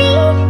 你。